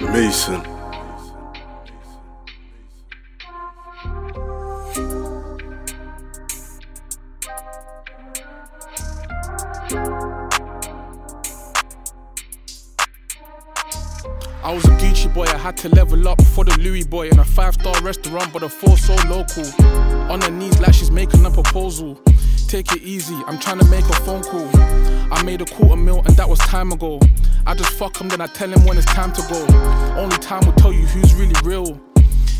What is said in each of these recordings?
Mason. I was a Gucci boy, I had to level up for the Louis boy in a five star restaurant, but a four so local. On her knees, like she's making a proposal. Take it easy, I'm trying to make a phone call. I made a quarter mil, and that was time ago. I just fuck him, then I tell him when it's time to go. Only time will tell you who's really real.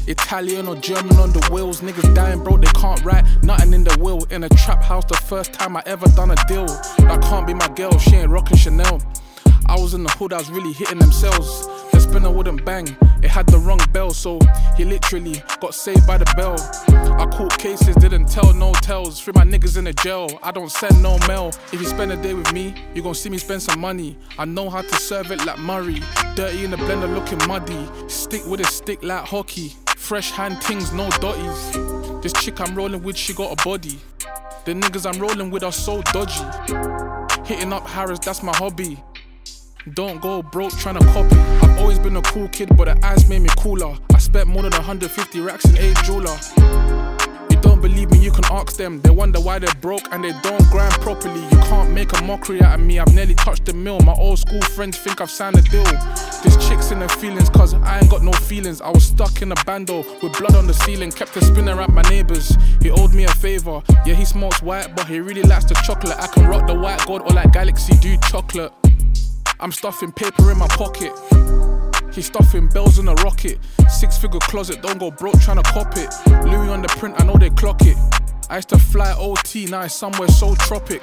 Italian or German on the wheels. Niggas dying, bro, they can't write nothing in the will. In a trap house, the first time I ever done a deal. That can't be my girl, she ain't rocking Chanel. I was in the hood, I was really hitting them cells. The spinner wouldn't bang, it had the wrong bell, so he literally got saved by the bell. I caught cases, didn't tell no tales. Free my niggas in the jail, I don't send no mail. If you spend a day with me, you gon' see me spend some money. I know how to serve it like Murray. Dirty in the blender looking muddy. Stick with a stick like hockey. Fresh hand things, no dotties. This chick I'm rolling with, she got a body. The niggas I'm rolling with are so dodgy. Hitting up Harrods, that's my hobby. Don't go broke trying to copy. I've always been a cool kid, but the eyes made me cooler. I spent more than 150 racks in a jeweler. You don't believe me, you can ask them. They wonder why they're broke and they don't grind properly. You can't make a mockery out of me. I've nearly touched the mill. My old school friends think I've signed a deal. This chick's in her feelings, cause I ain't got no feelings. I was stuck in a bando with blood on the ceiling, kept a spinner at my neighbors. He owed me a favor. Yeah, he smokes white, but he really likes the chocolate. I can rock the white gold or like Galaxy Dude chocolate. I'm stuffing paper in my pocket. He's stuffing bells in a rocket. Six figure closet, don't go broke trying to cop it. Louis on the print, I know they clock it. I used to fly OT, now it's somewhere so tropic.